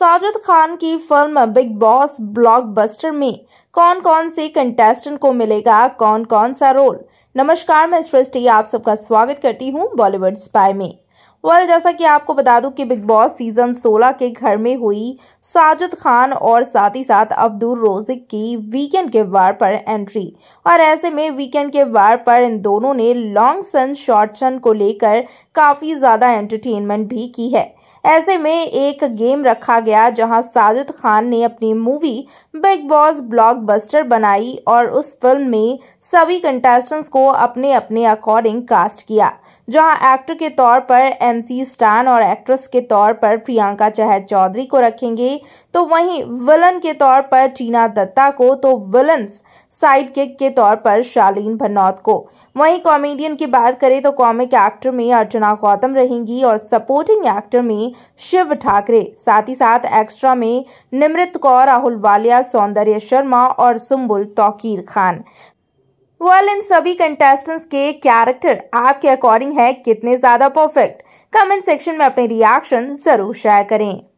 साजिद खान की film big boss blockbuster में कौन कौन से कंटेस्टेंट को मिलेगा कौन कौन सा रोल नमस्कार, मैं सृष्टि, आप सबका स्वागत करती हूँ बॉलीवुड स्पाई में। वेल जैसा कि आपको बता दूँ कि बिग बॉस सीज़न 16 के घर में हुई साजिद खान और साथ ही साथ अब्दुल रोजिक की वीकेंड के वार पर एंट्री और ऐसे में वीकेंड के वार पर इन दोनों ने लॉन्ग सन शॉर्ट सन को लेकर काफ़ी ज़्यादा एंटरटेनमेंट भी की है। ऐसे में एक गेम रखा गया जहाँ साजिद खान ने अपनी मूवी बिग बॉस ब्लॉकबस्टर बनाई और उस फ़िल्म में सभी कंटेस्टेंट्स को अपने अपने अकॉर्डिंग कास्ट किया, जहाँ एक्टर के तौर पर एमसी स्टान और एक्ट्रेस के तौर पर प्रियंका चहर चौधरी को रखेंगे। तो वहीं विलन के तौर पर टीना दत्ता को तो विलन्स साइड किक के तौर पर शालीन भनौत को। वहीं कॉमेडियन की बात करें तो कॉमिक एक्टर में अर्चना गौतम रहेंगी और सपोर्टिंग एक्टर में शिव ठाकरे। साथ ही साथ एक्स्ट्रा में निमृत कौर राहुल वालिया, सौंदर्य शर्मा और सुम्बुल तौकीर खान। वेल इन सभी कंटेस्टेंट्स के कैरेक्टर आपके अकॉर्डिंग है कितने ज़्यादा परफेक्ट कमेंट सेक्शन में अपने रिएक्शन ज़रूर शेयर करें।